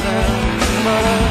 thousand. But